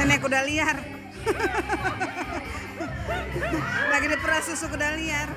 nenek kuda liar. Lagi diperas susu kuda liar.